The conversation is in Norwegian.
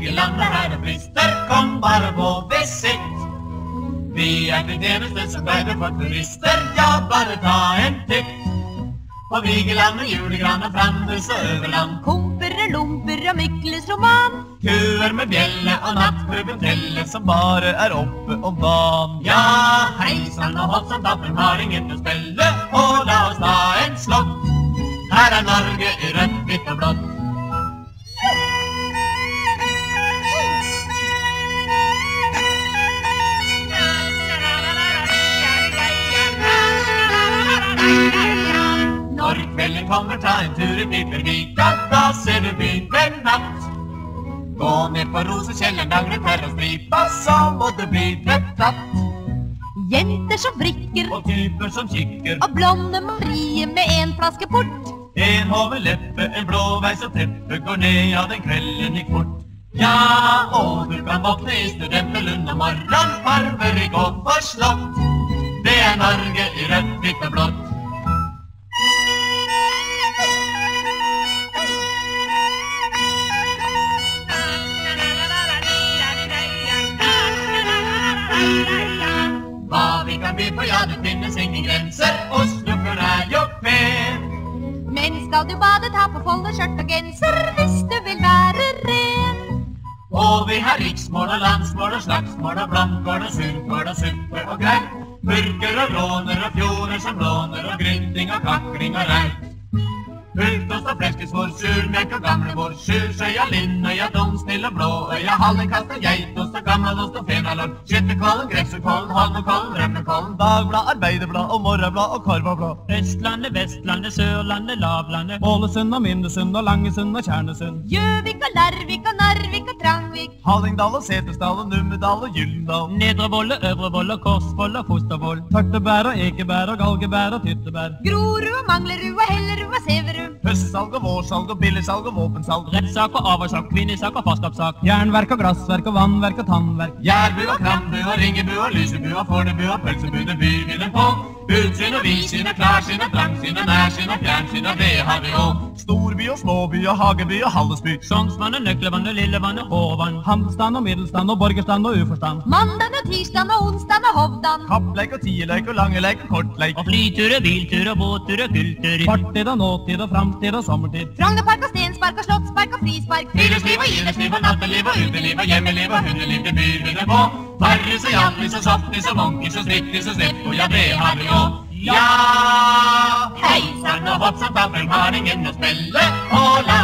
landet her det frister, kom bare på visitt. Vi er til tjeneste som guider for turister, ja, bare ta en titt. På Vigeland og Flanders og Øverland. Komper og lomper og Mykles roman. Køer med bjelle og nattklubben Telle som bare er oppe om dagen. Ja, hei sann og hopp som dappen har ingen å spille, og la oss ta en slått. Her er Norge i rødt, hvitt og blått. Kommer, ta en tur i Pipervika, da ser du byen ved natt. Gå ned på Rosekjelleren, dangle tær og stripa, så må du bli betatt. Jenter som vrikker, Og typer som kikker, og blonde Marie med en flaske port. en hovedleppe, en blåveis og teppe, går ned, ja, den kvelden gikk fort. Ja, og du kan våkne i Studentelund og morgenen, farverik og forslått. Det er Norge i rødt, hvitt og blått. Kan by på, ja, det finnes ingen grenser. Oslofjorden er jo pen. Men skal du bade, ta på folde skjørt og genser hvis du vil være ren. Og vi har riksmål og landsmål og slagsmål og blomkål og surkål og suppe og greit. Purker og råner og fjorder som låner og grynting og kakling og reit Pultost og fleskesvor, surmelk og gamlebord, og Lindøya, Domsnill blå Blåøya, Hallingkast og geitost og gammelost og fenalår, Skytterkollen, Grefsekollen, Holmenkollen, Rømmekollen, Dagblad, Arbeiderblad og Morgenblad og Korvablad. Østlandet, Vestlandet, Sørlandet, Lavlandet. Ålesund og Mindesund og Langesund og Kjernesund. Gjøvik og Larvik og Narvik og Trangvik. Hallingdal og Setesdal og Numedal og Gyllendal. Nedre Volle, Øvre Volle, Korsvoll og Fostervoll. Tørtebær og ekebær og galgebær og tyttebær. Grorud og Manglerud og Hellerud og og vårsalg og billigsalg og våpensalg. Rettssak og avhørssak, kvinnesak og farskapssak. Jernverk og glassverk og vannverk og tannverk. Jærbu og Krambu og Ringebu og Lysebu og Fornebu og Pølsebu, det byr vi dem på. Budsyn og vidsyn og klarsyn og drangsyn og nærsyn og fjernsyn, og det har vi òg. Storby og småby og hageby og Hallesby. Sognsvannet, Nøklevannet, Lillevannet, Håvann. Handelsstand og middelstand og borgerstand og uforstand. Mandag og tirsdag og onsdag og hovdan. Kappleik og tieleik og langeleik og kortleik. Og flyturer, bilturer, båtturer, gullturer. Fortid og nåtid og framtid og sommertid. Frognerpark og Stenspark og Slottspark og Frispark. Friluftsliv og idrettsliv og natteliv og uteliv og hjemmeliv og hundeliv, det byr vi det på. Farris og Jannis og Softis og Monkis og Snittis og Snippo, ja, det har vi òg. Ja! Hei sann og hopp sann, taffel har ingen å spille, og la